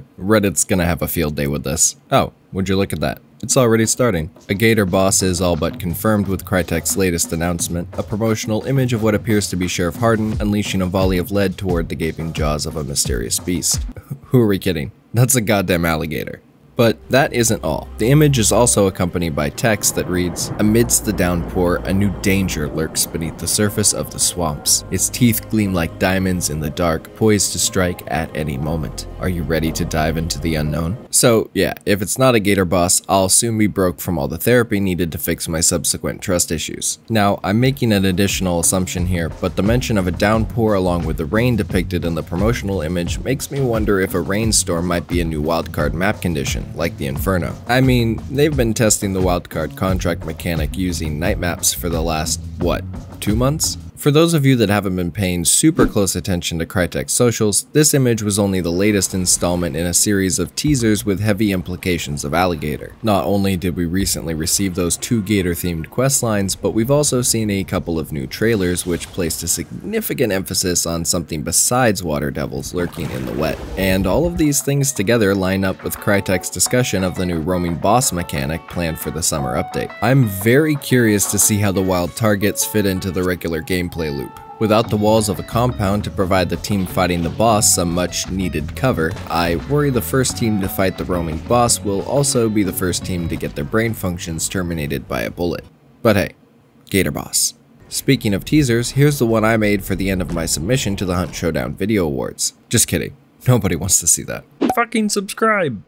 Reddit's gonna have a field day with this. Oh, would you look at that? It's already starting. A Gator boss is all but confirmed with Crytek's latest announcement, a promotional image of what appears to be Sheriff Hardin unleashing a volley of lead toward the gaping jaws of a mysterious beast. Who are we kidding? That's a goddamn alligator. But that isn't all. The image is also accompanied by text that reads, Amidst the downpour, a new danger lurks beneath the surface of the swamps. Its teeth gleam like diamonds in the dark, poised to strike at any moment. Are you ready to dive into the unknown? So yeah, if it's not a gator boss, I'll soon be broke from all the therapy needed to fix my subsequent trust issues. Now, I'm making an additional assumption here, but the mention of a downpour along with the rain depicted in the promotional image makes me wonder if a rainstorm might be a new wildcard map condition like the Inferno. I mean, they've been testing the wildcard contract mechanic using night maps for the last, what, two months? For those of you that haven't been paying super close attention to Crytek's socials, this image was only the latest installment in a series of teasers with heavy implications of Alligator. Not only did we recently receive those two Gator themed questlines, but we've also seen a couple of new trailers which placed a significant emphasis on something besides water devils lurking in the wet. And all of these things together line up with Crytek's discussion of the new roaming boss mechanic planned for the summer update. I'm very curious to see how the wild targets fit into the regular gameplay loop. Without the walls of a compound to provide the team fighting the boss some much needed cover, I worry the first team to fight the roaming boss will also be the first team to get their brain functions terminated by a bullet. But hey, Gator Boss. Speaking of teasers, here's the one I made for the end of my submission to the Hunt Showdown Video Awards. Just kidding, nobody wants to see that. Fucking subscribe!